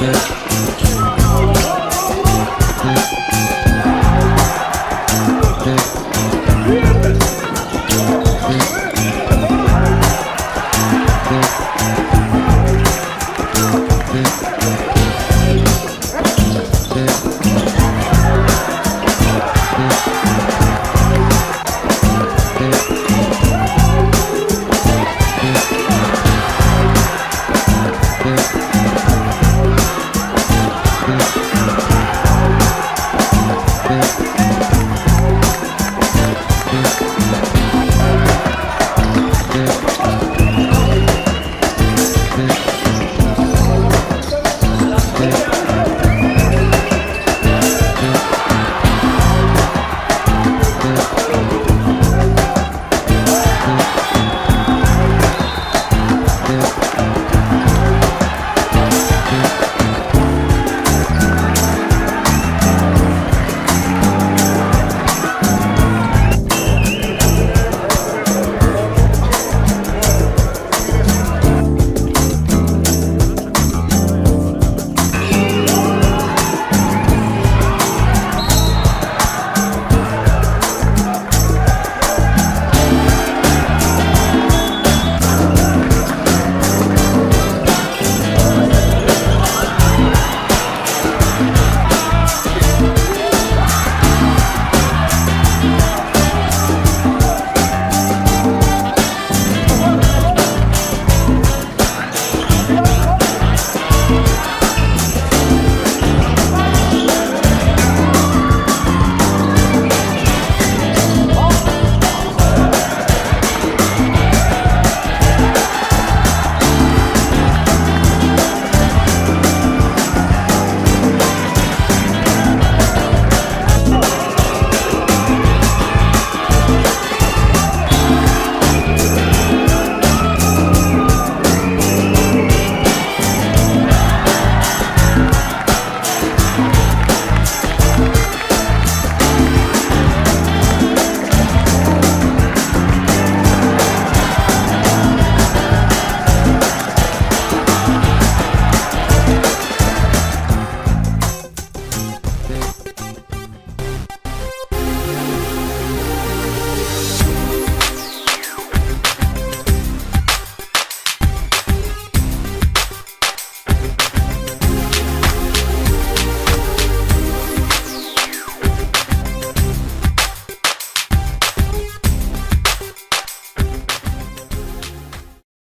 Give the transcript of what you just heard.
네.